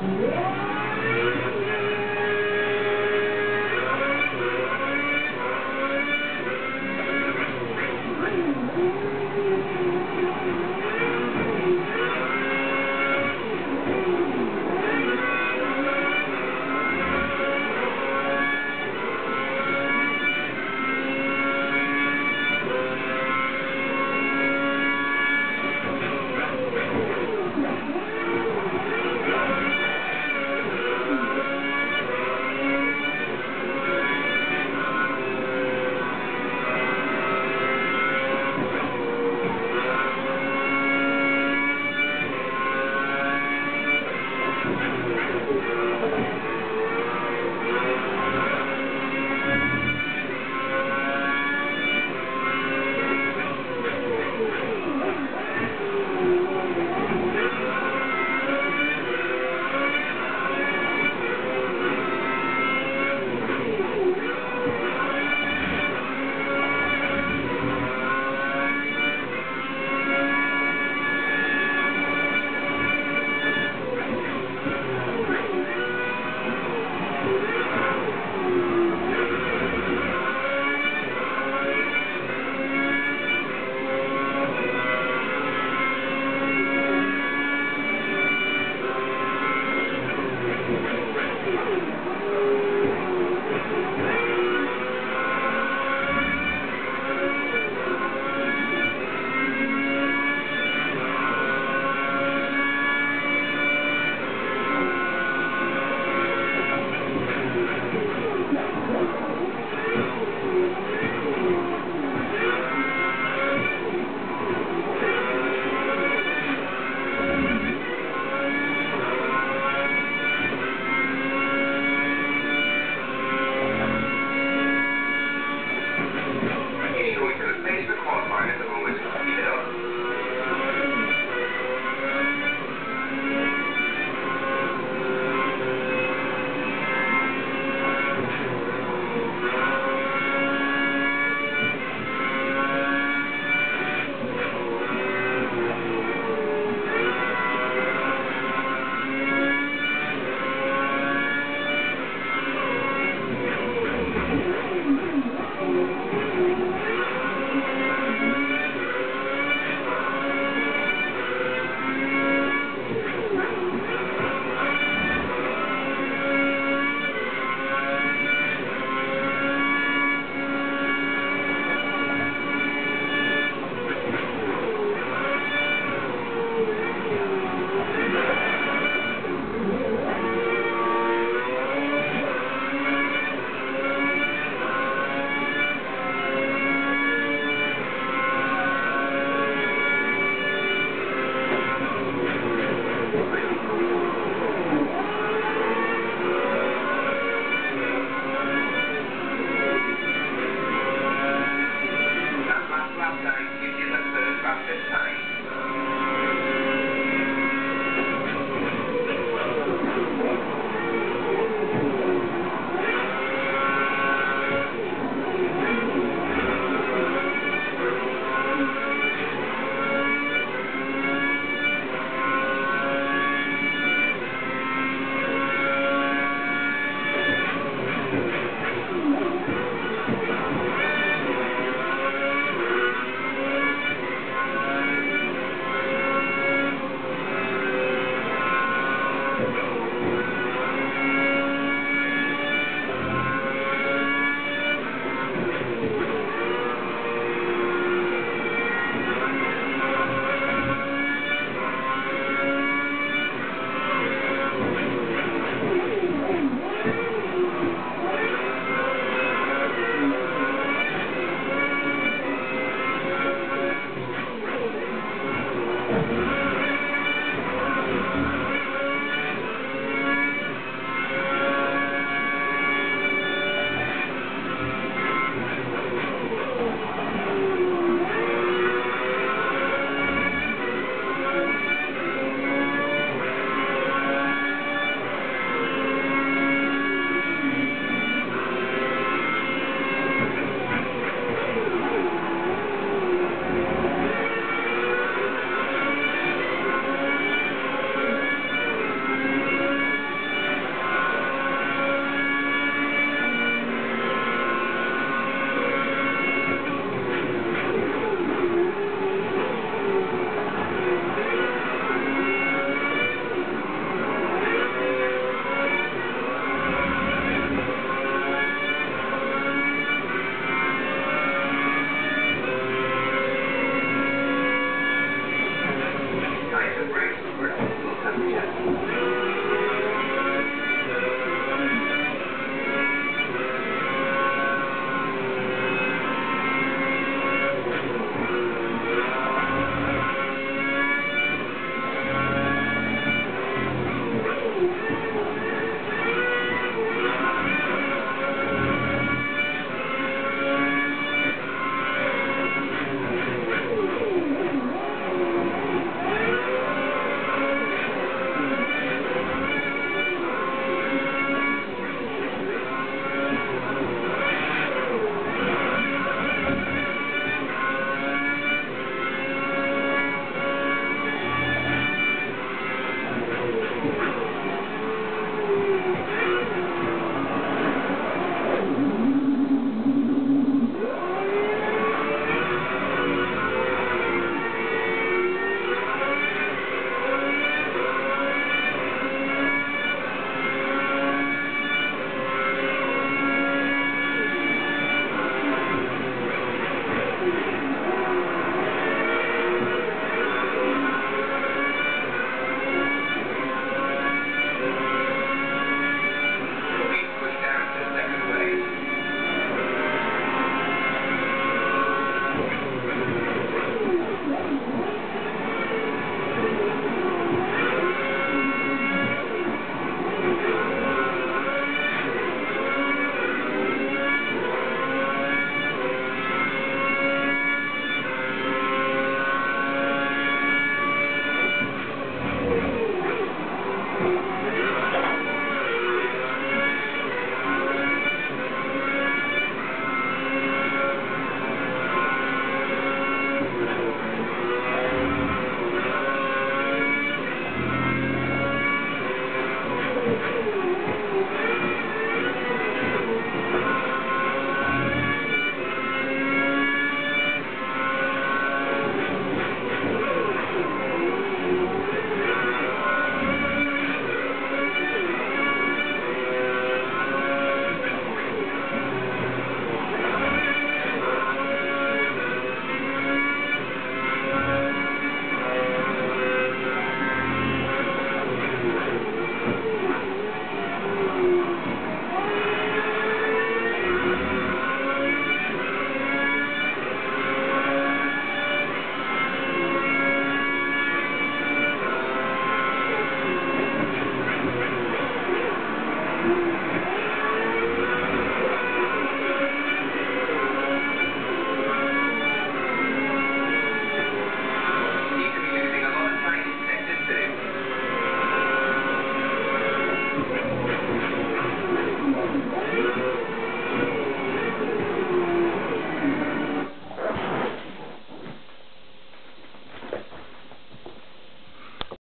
Yeah.